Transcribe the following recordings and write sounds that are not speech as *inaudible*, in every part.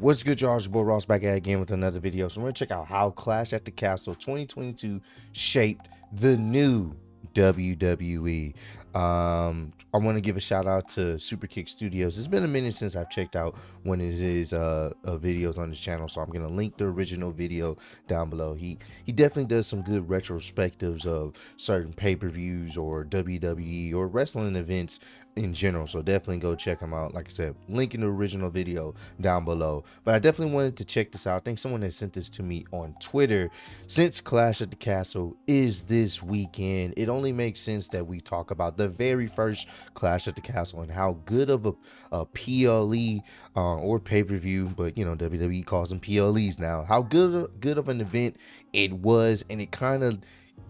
What's good, y'all? It's your boy Ross back at again with another video. So we're gonna check out how Clash at the Castle 2022 shaped the new WWE. Um, I want to give a shout out to Superkick Studios. It's been a minute since I've checked out one of his uh, uh, videos on his channel, so I'm gonna link the original video down below. He he definitely does some good retrospectives of certain pay-per-views or WWE or wrestling events in general. So definitely go check them out. Like I said, link in the original video down below. But I definitely wanted to check this out. I think someone had sent this to me on Twitter. Since Clash at the Castle is this weekend, it only makes sense that we talk about the very first Clash at the Castle and how good of a, a PLE uh, or pay-per-view, but you know WWE calls them PLEs now. How good good of an event it was, and it kind of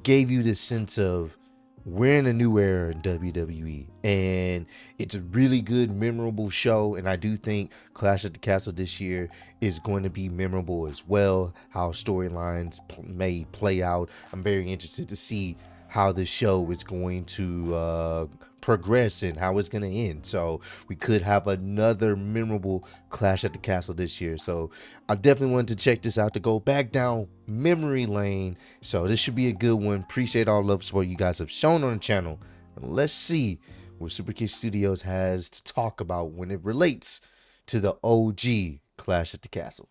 gave you this sense of we're in a new era in WWE, and it's a really good, memorable show. And I do think Clash at the Castle this year is going to be memorable as well. How storylines may play out. I'm very interested to see how the show is going to uh, progress and how it's going to end. So we could have another memorable Clash at the Castle this year. So I definitely wanted to check this out to go back down memory lane. So this should be a good one. Appreciate all love support you guys have shown on the channel. And let's see what Superkick Studios has to talk about when it relates to the OG Clash at the Castle.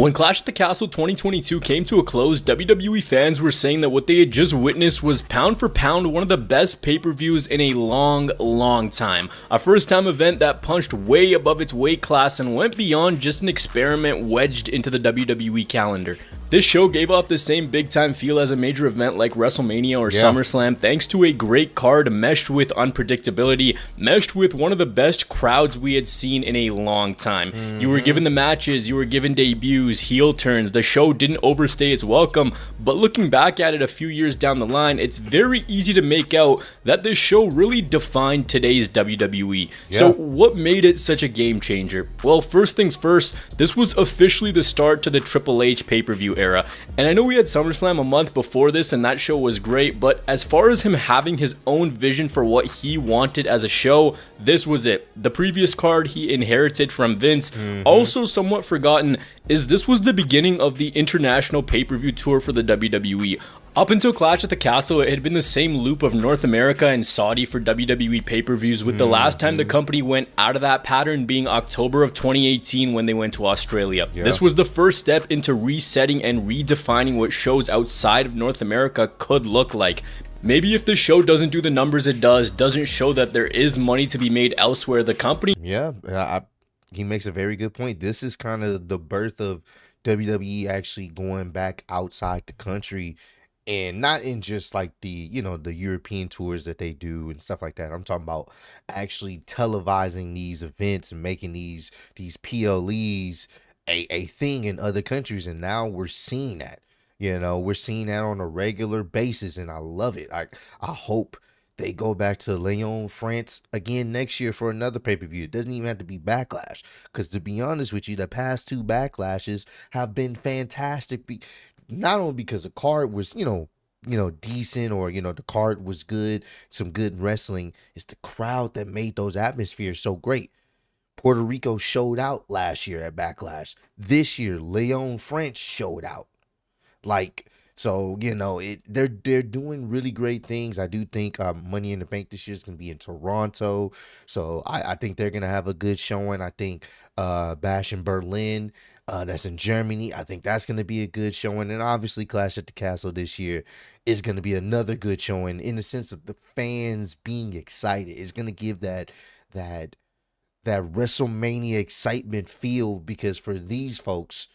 When Clash at the Castle 2022 came to a close, WWE fans were saying that what they had just witnessed was pound for pound one of the best pay-per-views in a long, long time. A first-time event that punched way above its weight class and went beyond just an experiment wedged into the WWE calendar. This show gave off the same big time feel as a major event like WrestleMania or yeah. SummerSlam thanks to a great card meshed with unpredictability, meshed with one of the best crowds we had seen in a long time. Mm-hmm. You were given the matches, you were given debuts, heel turns, the show didn't overstay its welcome, but looking back at it a few years down the line, it's very easy to make out that this show really defined today's WWE. Yeah. So, what made it such a game changer? Well, first things first, this was officially the start to the Triple H pay per view era. And I know we had SummerSlam a month before this, and that show was great, but as far as him having his own vision for what he wanted as a show, this was it. The previous card he inherited from Vince, mm-hmm. also somewhat forgotten, is this was the beginning of the international pay per view tour for the WWE. Up until Clash at the Castle, it had been the same loop of North America and Saudi for WWE pay per views, with mm-hmm. the last time the company went out of that pattern being October of 2018 when they went to Australia. Yeah. This was the first step into resetting and redefining what shows outside of North America could look like. Maybe if the show doesn't do the numbers it does, doesn't show that there is money to be made elsewhere, the company. Yeah, I, he makes a very good point. This is kind of the birth of WWE actually going back outside the country and not in just like the you know the European tours that they do and stuff like that. I'm talking about actually televising these events and making these these PLEs a, a thing in other countries and now we're seeing that. You know, we're seeing that on a regular basis and I love it. I I hope they go back to Lyon, France again next year for another pay per view. It doesn't even have to be Backlash. Because to be honest with you, the past two Backlashes have been fantastic not only because the card was, you know, you know, decent or, you know, the card was good, some good wrestling. It's the crowd that made those atmospheres so great. Puerto Rico showed out last year at Backlash. This year, Lyon French showed out. Like, so you know, it they're they're doing really great things. I do think um, Money in the Bank this year is gonna be in Toronto, so I, I think they're gonna have a good showing. I think uh, Bash in Berlin uh, that's in Germany. I think that's going to be a good showing. And obviously, Clash at the Castle this year is going to be another good showing in the sense of the fans being excited. It's going to give that that that WrestleMania excitement feel because for these folks,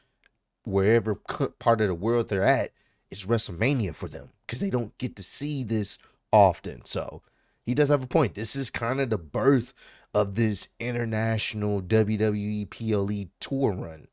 wherever part of the world they're at, it's WrestleMania for them because they don't get to see this often. So he does have a point. This is kind of the birth of this international WWE PLE tour run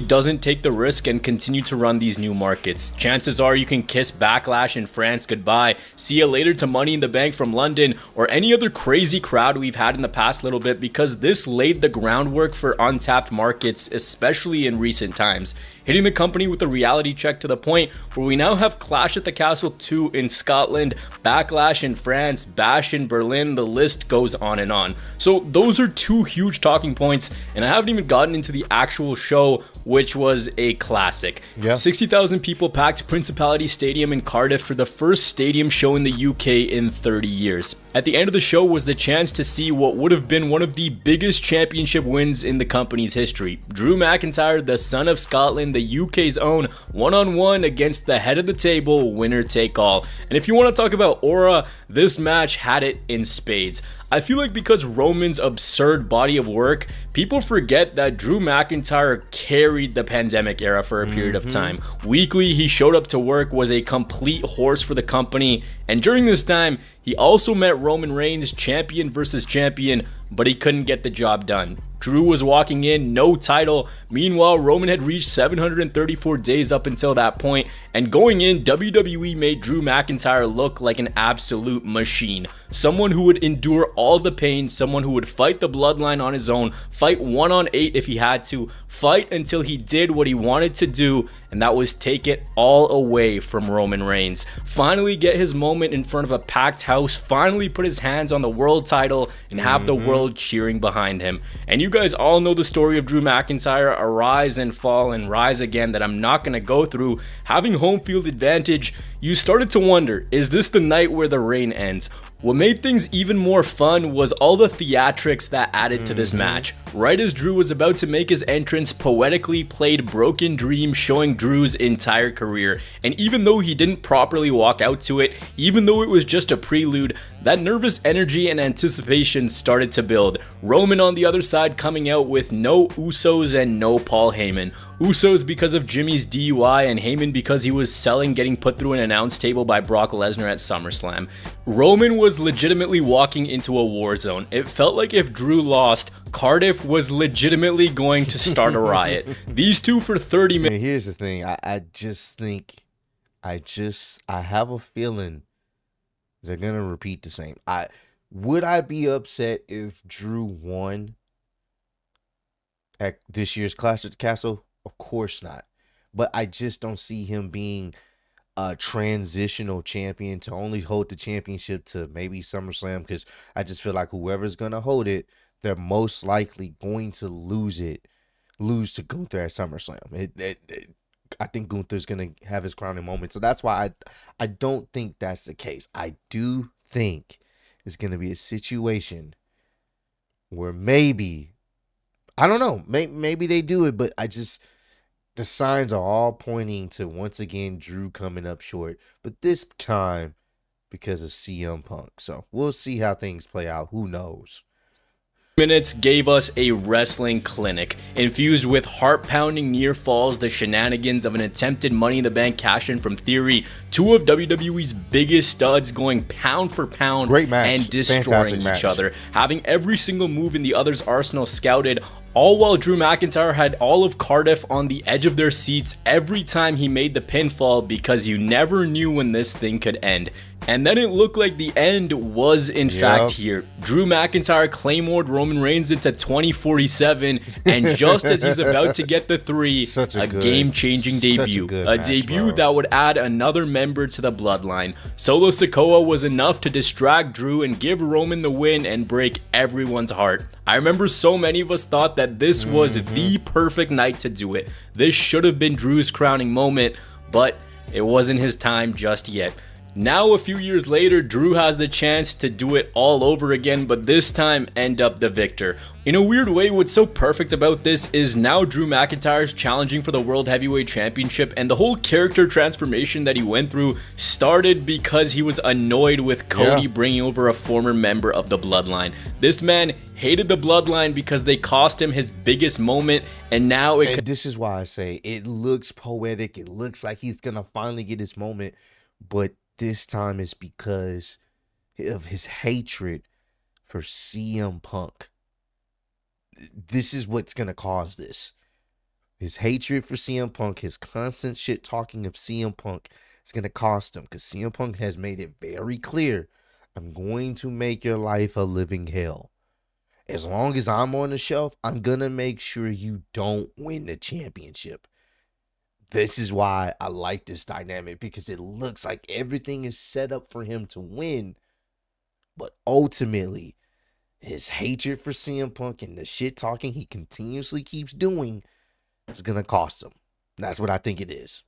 doesn't take the risk and continue to run these new markets. Chances are you can kiss Backlash in France goodbye, see you later to Money in the Bank from London, or any other crazy crowd we've had in the past little bit because this laid the groundwork for untapped markets, especially in recent times hitting the company with a reality check to the point where we now have Clash at the Castle 2 in Scotland, Backlash in France, Bash in Berlin, the list goes on and on. So those are two huge talking points, and I haven't even gotten into the actual show, which was a classic. Yeah. 60,000 people packed Principality Stadium in Cardiff for the first stadium show in the UK in 30 years. At the end of the show was the chance to see what would have been one of the biggest championship wins in the company's history. Drew McIntyre, the son of Scotland, the UK's own one-on-one against the head of the table, winner take all. And if you want to talk about aura, this match had it in spades. I feel like because Roman's absurd body of work, people forget that Drew McIntyre carried the pandemic era for a period mm -hmm. of mm-hmm. time. Weekly, he showed up to work, was a complete horse for the company, and during this time, he also met Roman Reigns, champion versus champion, but he couldn't get the job done. Drew was walking in, no title. Meanwhile, Roman had reached 734 days up until that point, and going in, WWE made Drew McIntyre look like an absolute machine. Someone who would endure all the pain, someone who would fight the bloodline on his own, fight one on eight if he had to, fight until he did what he wanted to do, and that was take it all away from Roman Reigns. Finally get his moment in front of a packed house, finally put his hands on the world title, and have mm -hmm. the mm-hmm. world cheering behind him. And you guys all know the story of Drew McIntyre, a rise and fall and rise again that I'm not going to go through. Having home field advantage, you started to wonder, is this the night where the reign ends? What made things even more fun was all the theatrics that added to this mm-hmm. match. Right as Drew was about to make his entrance, poetically played Broken Dream showing Drew's entire career. And even though he didn't properly walk out to it, even though it was just a prelude, that nervous energy and anticipation started to build. Roman on the other side coming out with no Usos and no Paul Heyman. Usos because of Jimmy's DUI and Heyman because he was selling getting put through an announce table by Brock Lesnar at SummerSlam. Roman was legitimately walking into a war zone. It felt like if Drew lost, Cardiff was legitimately going to start a *laughs* riot. These two for 30 minutes. Here's the thing. I, I just think, I just, I have a feeling they're going to repeat the same. I Would I be upset if Drew won at this year's Clash of the Castle? Of course not. But I just don't see him being a transitional champion to only hold the championship to maybe SummerSlam because I just feel like whoever's gonna hold it, they're most likely going to lose it, lose to Gunther at SummerSlam. It, it, it, I think Gunther's gonna have his crowning moment, so that's why I I don't think that's the case. I do think it's gonna be a situation where maybe I don't know, maybe maybe they do it, but I just the signs are all pointing to once again Drew coming up short, but this time because of CM Punk. So we'll see how things play out. Who knows? minutes gave us a wrestling clinic infused with heart-pounding near falls the shenanigans of an attempted money in the bank cash in from Theory two of wwe's biggest studs going pound for pound Great match. and destroying Fantastic each match. other having every single move in the other's arsenal scouted all while Drew McIntyre had all of Cardiff on the edge of their seats every time he made the pinfall because you never knew when this thing could end. And then it looked like the end was in yep. fact here. Drew McIntyre claymored Roman Reigns into 2047, and *laughs* just as he's about to get the three, such a, a game-changing debut. A, a match, debut bro. that would add another member to the bloodline. Solo Sikoa was enough to distract Drew and give Roman the win and break everyone's heart. I remember so many of us thought that this was mm -hmm. the perfect night to do it. This should have been Drew's crowning moment, but it wasn't his time just yet. Now, a few years later, Drew has the chance to do it all over again, but this time end up the victor. In a weird way, what's so perfect about this is now Drew McIntyre's challenging for the World Heavyweight Championship, and the whole character transformation that he went through started because he was annoyed with Cody yeah. bringing over a former member of the Bloodline. This man hated the Bloodline because they cost him his biggest moment, and now it. And this is why I say it looks poetic. It looks like he's gonna finally get his moment, but this time is because of his hatred for CM Punk. This is what's going to cause this. his hatred for CM Punk, his constant shit talking of CM Punk is going to cost him because CM Punk has made it very clear I'm going to make your life a living hell. As long as I'm on the shelf, I'm going to make sure you don't win the championship. This is why I like this dynamic because it looks like everything is set up for him to win. But ultimately, his hatred for CM Punk and the shit talking he continuously keeps doing is going to cost him. That's what I think it is.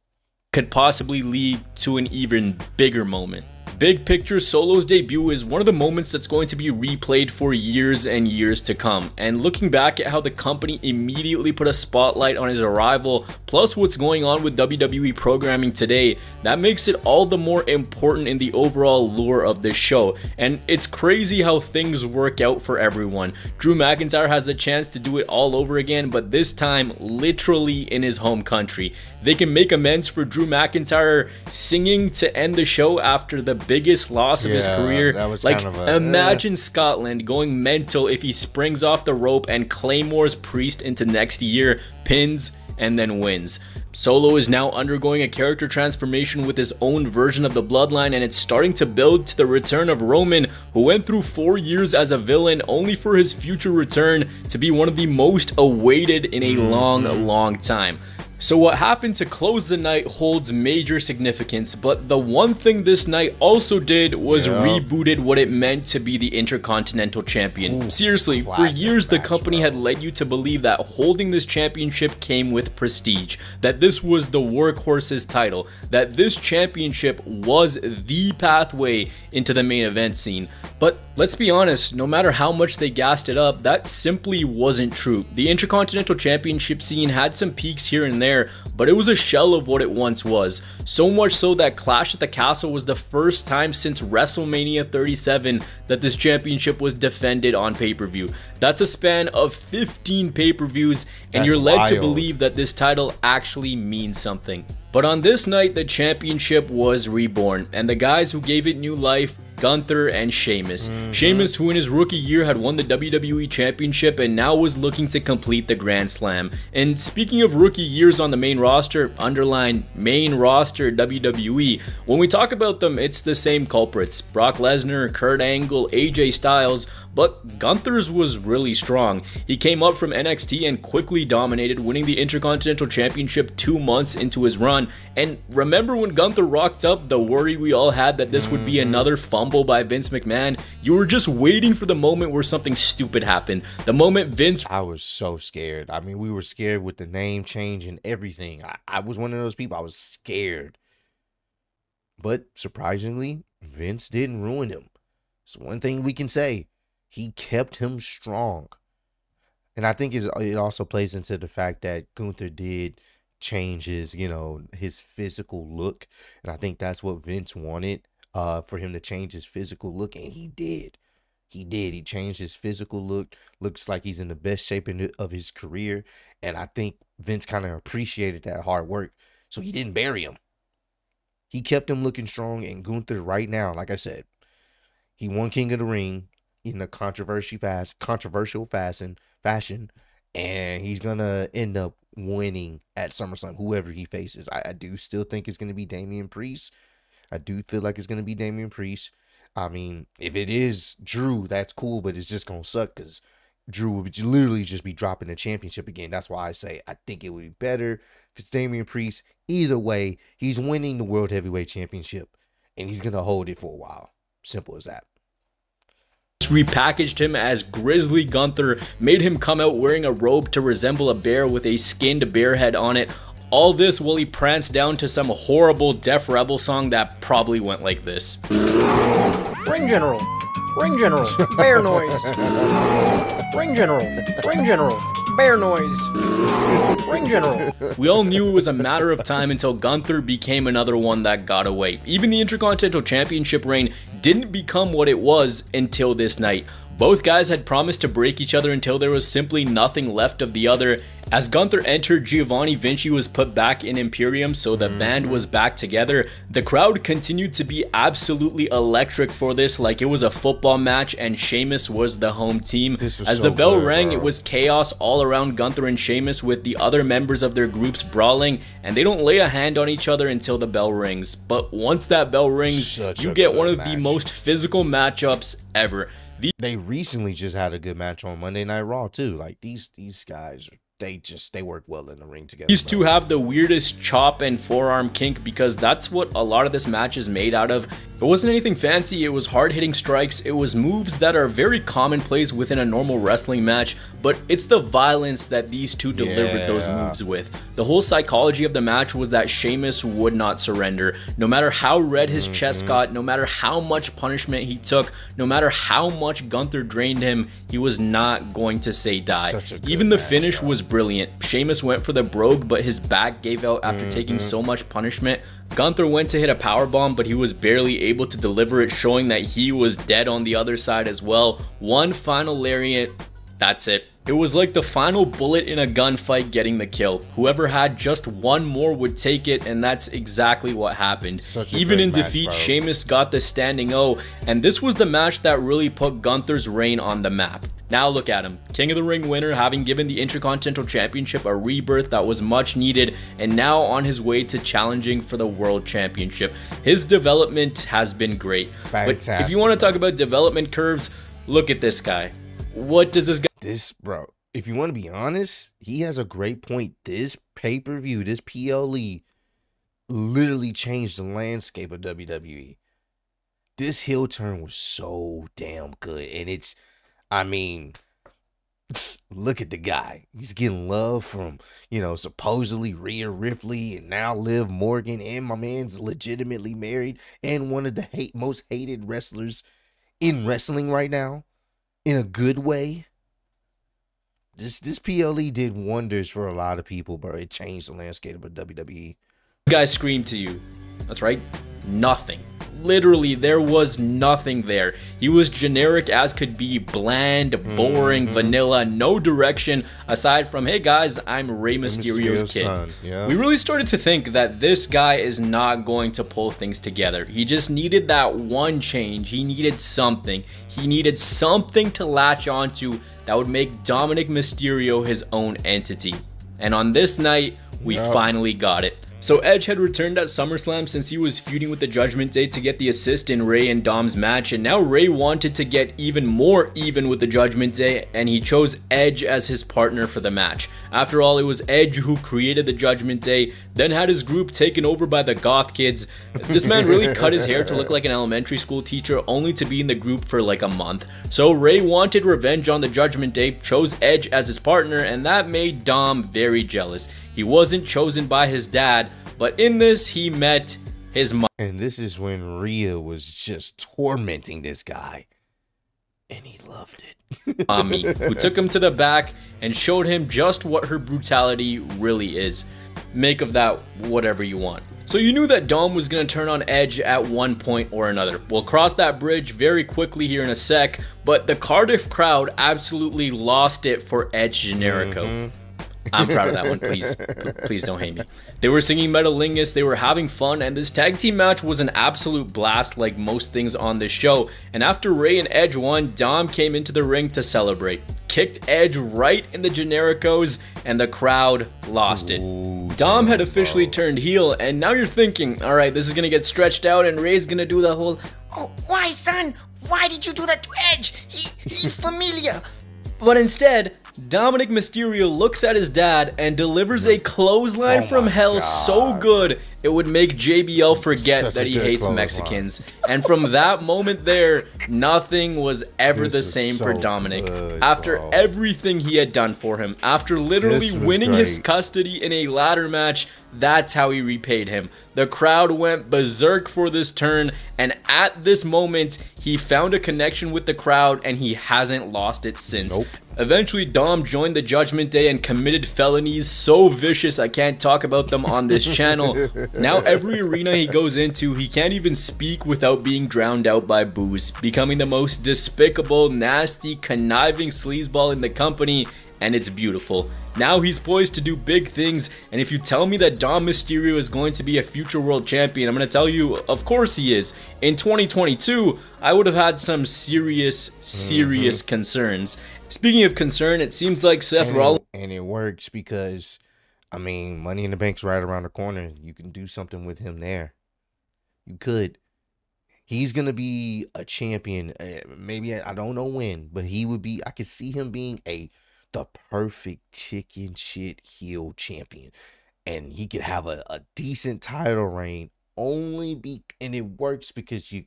Could possibly lead to an even bigger moment. Big picture, Solo's debut is one of the moments that's going to be replayed for years and years to come. And looking back at how the company immediately put a spotlight on his arrival, plus what's going on with WWE programming today, that makes it all the more important in the overall lure of this show. And it's crazy how things work out for everyone. Drew McIntyre has a chance to do it all over again, but this time literally in his home country. They can make amends for Drew McIntyre singing to end the show after the biggest loss of his career. like, kind of a, imagine uh, Scotland going mental if he springs off the rope and claymores Priest into next year, pins, and then wins. Solo is now undergoing a character transformation with his own version of the bloodline and it's starting to build to the return of Roman who went through 4 years as a villain only for his future return to be one of the most awaited in a long long time. So what happened to close the night holds major significance, but the one thing this night also did was yeah. rebooted what it meant to be the Intercontinental Champion. Ooh, Seriously, for years the company bro. had led you to believe that holding this championship came with prestige, that this was the workhorse's title, that this championship was the pathway into the main event scene. But let's be honest, no matter how much they gassed it up, that simply wasn't true. The Intercontinental Championship scene had some peaks here and there, but it was a shell of what it once was. So much so that Clash at the Castle was the first time since WrestleMania 37 that this championship was defended on pay-per-view. That's a span of 15 pay-per-views and That's you're led wild. to believe that this title actually means something. But on this night, the championship was reborn, and the guys who gave it new life Gunther, and Sheamus. Mm-hmm. Sheamus, who in his rookie year had won the WWE Championship and now was looking to complete the Grand Slam. And speaking of rookie years on the main roster, underline main roster WWE, when we talk about them, it's the same culprits Brock Lesnar, Kurt Angle, AJ Styles, but Gunther's was really strong. He came up from NXT and quickly dominated, winning the Intercontinental Championship two months into his run. And remember when Gunther rocked up, the worry we all had that this would be mm-hmm. another fumble by Vince McMahon? You were just waiting for the moment where something stupid happened. The moment Vince. I was so scared. I mean, we were scared with the name change and everything. I, I was one of those people, I was scared. But surprisingly, Vince didn't ruin him. It's one thing we can say he kept him strong. And I think it also plays into the fact that Gunther did change his, you know, his physical look. And I think that's what Vince wanted uh, for him to change his physical look. And he did. He did. He changed his physical look. Looks like he's in the best shape of his career. And I think Vince kind of appreciated that hard work. So he didn't bury him. He kept him looking strong. And Gunther, right now, like I said, he won King of the Ring in a controversial fast controversial fashion fashion and he's gonna end up winning at SummerSlam, whoever he faces. I, I do still think it's gonna be Damian Priest. I do feel like it's gonna be Damian Priest. I mean, if it is Drew, that's cool, but it's just gonna suck because Drew would literally just be dropping the championship again. That's why I say I think it would be better if it's Damian Priest. Either way, he's winning the World Heavyweight Championship and he's gonna hold it for a while. Simple as that repackaged him as Grizzly Gunther, made him come out wearing a robe to resemble a bear with a skinned bear head on it. All this while he pranced down to some horrible Def Rebel song that probably went like this. Ring General, Ring General, bear noise. Ring General, Ring General, bear noise. Ring General. We all knew it was a matter of time until Gunther became another one that got away. Even the Intercontinental Championship reign didn't become what it was until this night. Both guys had promised to break each other until there was simply nothing left of the other. As Gunther entered, Giovanni Vinci was put back in Imperium, so the band was back together. The crowd continued to be absolutely electric for this, like it was a football match, and Sheamus was the home team. As so the bell rang, bro. it was chaos all around Gunther and Sheamus with the other members of their groups brawling, and they don't lay a hand on each other until the bell rings. But once that bell rings, Such you get one of the most physical matchups ever. The They recently just had a good match on Monday Night Raw too. Like these these guys, they just they work well in the ring together. These two have the weirdest chop and forearm kink because that's what a lot of this match is made out of. It wasn't anything fancy, it was hard hitting strikes, it was moves that are very commonplace within a normal wrestling match, but it's the violence that these two delivered those moves with. The whole psychology of the match was that Sheamus would not surrender. No matter how red his Mm-hmm. chest got, no matter how much punishment he took, no matter how much Gunther drained him, he was not going to say die. Such a good Even the match, finish bro. was brilliant. Sheamus went for the brogue, but his back gave out after taking Mm-hmm. so much punishment. Gunther went to hit a power bomb, but he was barely able to deliver it, showing that he was dead on the other side as well. One final lariat, that's it. It was like the final bullet in a gunfight getting the kill. Whoever had just one more would take it, and that's exactly what happened. Even in match, defeat, bro. Sheamus got the standing O, and this was the match that really put Gunther's reign on the map. Now look at him, King of the Ring winner, having given the Intercontinental Championship a rebirth that was much needed, and now on his way to challenging for the World Championship. His development has been great. But if you want to talk about development curves, look at this guy. What does this guy this bro. If you want to be honest, he has a great point. This pay per view, this PLE, literally changed the landscape of WWE. This heel turn was so damn good, and it's, I mean, look at the guy. He's getting love from you know supposedly Rhea Ripley and now Liv Morgan, and my man's legitimately married and one of the hate most hated wrestlers in wrestling right now, in a good way. This this PLE did wonders for a lot of people, bro. It changed the landscape of. WWE. guy screamed to you? That's right, nothing. Literally, there was nothing there. He was generic as could be, bland, boring, Mm-hmm. vanilla, no direction aside from, hey guys, I'm Rey Mysterio's Mysterio's kid. yeah. We really started to think that this guy is not going to pull things together. He just needed that one change. He needed something. He needed something to latch onto that would make Dominic Mysterio his own entity. And on this night, we finally got it. So Edge had returned at SummerSlam since he was feuding with the Judgment Day to get the assist in Rey and Dom's match, and now Rey wanted to get even more even with the Judgment Day, and he chose Edge as his partner for the match. After all, it was Edge who created the Judgment Day, then had his group taken over by the Goth Kids. This man really cut his hair to look like an elementary school teacher, only to be in the group for like a month. So Rey wanted revenge on the Judgment Day, chose Edge as his partner, and that made Dom very jealous. He wasn't chosen by his dad, but in this, he met his mom. And this is when Rhea was just tormenting this guy. And he loved it. *laughs* Mommy, who took him to the back and showed him just what her brutality really is. Make of that whatever you want. So you knew that Dom was gonna turn on Edge at one point or another. We'll cross that bridge very quickly here in a sec, but the Cardiff crowd absolutely lost it for Edge Generico. Mm-hmm. I'm proud of that one. Please, please don't hate me. They were singing Metalingus, they were having fun, and this tag team match was an absolute blast, like most things on this show. And after Rey and Edge won, Dom came into the ring to celebrate, kicked Edge right in the Genericos, and the crowd lost it. Dom had officially turned heel, and now you're thinking, all right, this is gonna get stretched out, and Rey's gonna do the whole Oh, why, son? Why did you do that to Edge? He, he's *laughs* familiar. But instead, Dominic Mysterio looks at his dad and delivers a clothesline Oh from hell so good it would make JBL forget Such that he hates. Mexicans. And from that moment there, nothing was ever This the same for Dominic. good, after bro. everything he had done for him, after literally winning his custody in a ladder match, That's how he repaid him. The crowd went berserk for this turn, and at this moment, he found a connection with the crowd and he hasn't lost it since. Nope. Eventually, Dom joined the Judgment Day and committed felonies so vicious I can't talk about them on this channel. *laughs* now, every arena he goes into, he can't even speak without being drowned out by booze, becoming the most despicable, nasty, conniving sleazeball in the company, and it's beautiful. Now he's poised to do big things, and if you tell me that Dom Mysterio is going to be a future world champion, I'm going to tell you, of course he is. In 2022, I would have had some serious, serious Mm-hmm. concerns. Speaking of concern, it seems like Seth and, Rollins. and it works because I mean, Money in the Bank's right around the corner. You can do something with him there. You could. He's gonna be a champion. Uh, maybe I don't know when, but he would be. I could see him being a the perfect chicken shit heel champion, and he could have a, a decent title reign. Only be and it works because you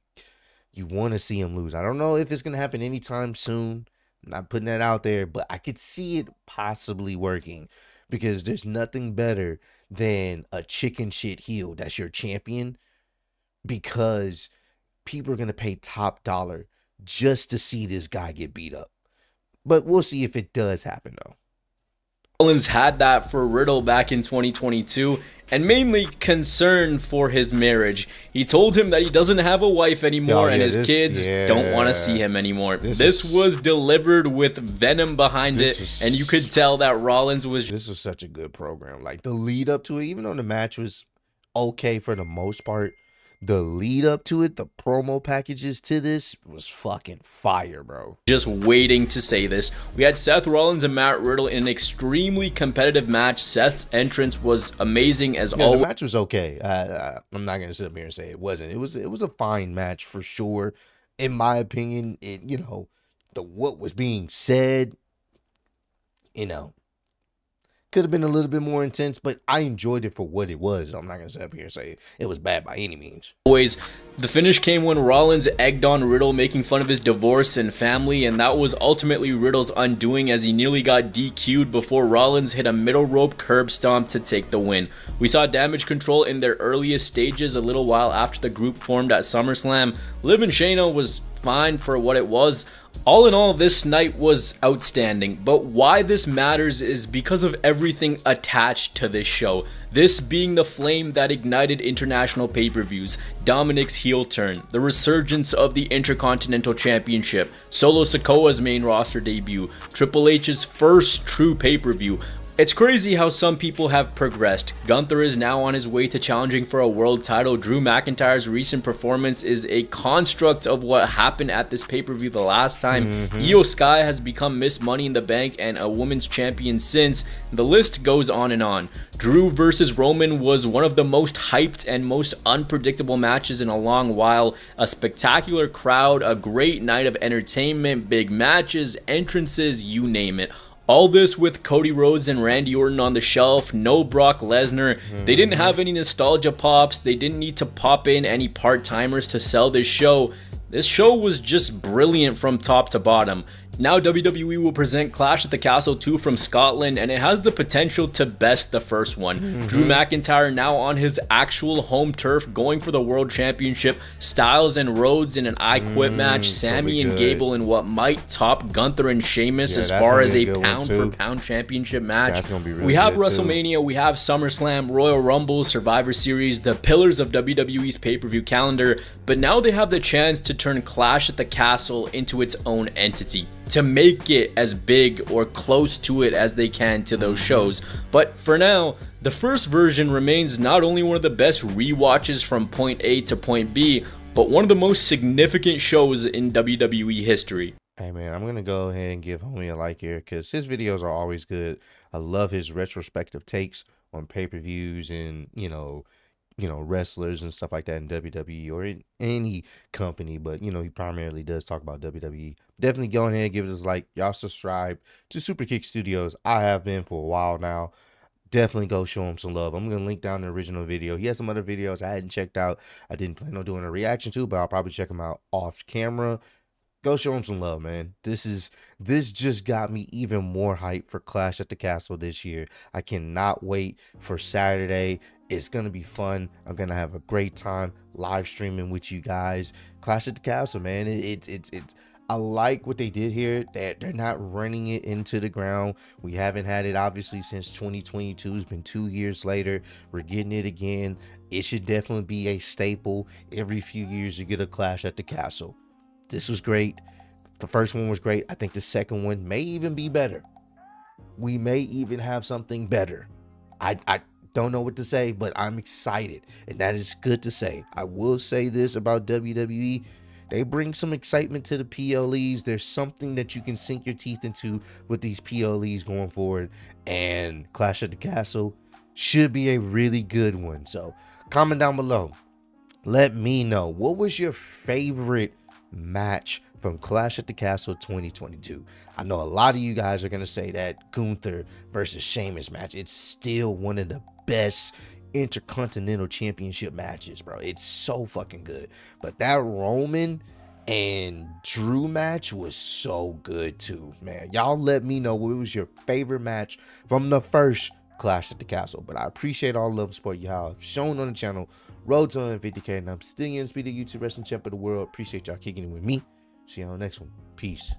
you want to see him lose. I don't know if it's gonna happen anytime soon. I'm not putting that out there, but I could see it possibly working because there's nothing better than a chicken shit heel that's your champion because people are to pay top dollar just to see this guy get beat up. But we'll see if it does happen though. Rollins had that for Riddle back in 2022 and mainly concern for his marriage. He told him that he doesn't have a wife anymore Oh, and his this- kids don't want to see him anymore. This This, is- was delivered with venom behind it was- and you could tell that Rollins was This was such a good program. Like the lead up to it, even though the match was okay for the most part, the lead up to it, the promo packages to this was fucking fire, bro. just waiting to say this. We had Seth Rollins and Matt Riddle in an extremely competitive match. Seth's entrance was amazing as Yeah, the match was okay. Uh, uh, I'm not gonna sit up here and say it wasn't. It was it was a fine match for sure. In my opinion, it you know the what was being said, you know, could have been a little bit more intense, but I enjoyed it for what it was. I'm not gonna sit up here and say it was bad by any means. always. The finish came when Rollins egged on Riddle, making fun of his divorce and family, and that was ultimately Riddle's undoing as he nearly got DQ'd before Rollins hit a middle rope curb stomp to take the win. We saw damage control in their earliest stages a little while after the group formed at SummerSlam. Liv and Shayna was fine for what it was. All in all, this night was outstanding, but why this matters is because of everything attached to this show. This being the flame that ignited international pay per views, Dominic's heel turn, the resurgence of the Intercontinental Championship, Solo Sikoa's main roster debut, Triple H's first true pay per view, it's crazy how some people have progressed. Gunther is now on his way to challenging for a world title. Drew McIntyre's recent performance is a construct of what happened at this pay per view the last time. Mm-hmm. Iyo Sky has become Miss Money in the Bank and a women's champion since. The list goes on and on. Drew versus Roman was one of the most hyped and most unpredictable matches in a long while. A spectacular crowd, a great night of entertainment, big matches, entrances, you name it. All this with Cody Rhodes and Randy Orton on the shelf, no Brock Lesnar. They didn't mm-hmm. have any nostalgia pops, they didn't need to pop in any part timers to sell this show. This show was just brilliant from top to bottom. Now WWE will present Clash at the Castle 2 from Scotland and it has the potential to best the first one. Mm-hmm. Drew McIntyre now on his actual home turf going for the World Championship. Styles and Rhodes in an I Quit mm, match. Sammy and. Gable in what might top Gunther and Sheamus Yeah, as far as a a pound for pound championship match. That's gonna be really we have good, too. WrestleMania, we have SummerSlam, Royal Rumble, Survivor Series, the pillars of WWE's pay-per-view calendar, but now they have the chance to turn Clash at the Castle into its own entity. To make it as big or close to it as they can to those shows. But for now, the first version remains not only one of the best rewatches from point A to point B, but one of the most significant shows in WWE history. Hey man, I'm gonna go ahead and give homie a like here because his videos are always good. I love his retrospective takes on pay per views and you know, you know wrestlers and stuff like that in WWE or in any company. But you know, he primarily does talk about WWE. Definitely go ahead and give a like. Y'all subscribe to Super Kick Studios. I have been for a while now. Definitely go show him some love. I'm gonna link down the original video. He has some other videos I hadn't checked out. I didn't plan on doing a reaction to, but I'll probably check him out off camera go show him some love, man. This is this just got me even more hype for Clash at the Castle this year. I cannot wait for Saturday. It's gonna be fun. I'm gonna have a great time live streaming with you guys. Clash at the Castle, man. It, it, it, it's I like what they did here. That they're not running it into the ground. We haven't had it obviously since 2022. It's been two years later. We're getting it again. It should definitely be a staple. Every few years you get a clash at the castle. This was great. The first one was great. I think the second one may even be better. We may even have something better. I I don't know what to say, but I'm excited. And that is good to say. I will say this about WWE. They bring some excitement to the PLEs. There's something that you can sink your teeth into with these PLEs going forward. And Clash at the Castle should be a really good one. So comment down below. Let me know what was your favorite match from Clash at the Castle 2022. I know a lot of you guys are going to say that Gunther versus Sheamus match. It's still one of the best intercontinental championship matches, bro. It's so fucking good. But that Roman and Drew match was so good too, man. Y'all let me know what was your favorite match from the first Clash at the Castle. But I appreciate all love and support y'all have shown on the channel. Road to 150k, and I'm still in speed of YouTube wrestling champ of the world. Appreciate y'all kicking it with me. See y'all next one. Peace.